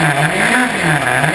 Yeah.